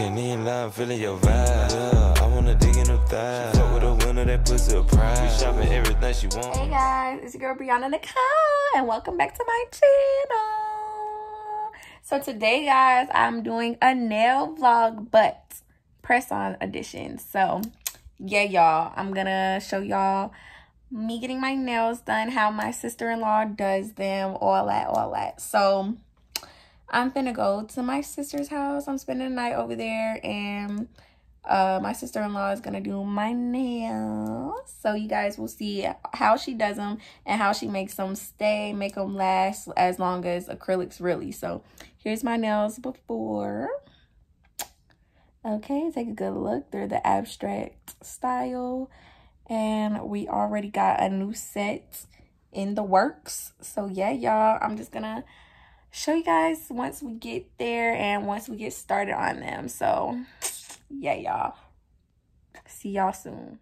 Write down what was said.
Walking in, I'm feeling your vibe. Yeah, I wanna dig in her thighs. Fuck with a winner that puts a pride. We shopping everything she want. Hey guys, it's your girl Brianna Nicole, and welcome back to my channel. So today, guys, I'm doing a nail vlog, but press-on edition. So, yeah, y'all, I'm gonna show y'all me getting my nails done, how my sister-in-law does them, all that, all that. So, I'm finna go to my sister's house. I'm spending the night over there and uh, my sister-in-law is gonna do my nails. So you guys will see how she does them and how she makes them stay, make them last as long as acrylics really. So here's my nails before. Okay, take a good look. They're the abstract style. And we already got a new set in the works. So yeah, y'all, I'm just gonna show you guys once we get there and once we get started on them. So, yeah, y'all. See y'all soon.